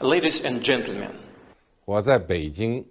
Ladies and gentlemen, 我在北京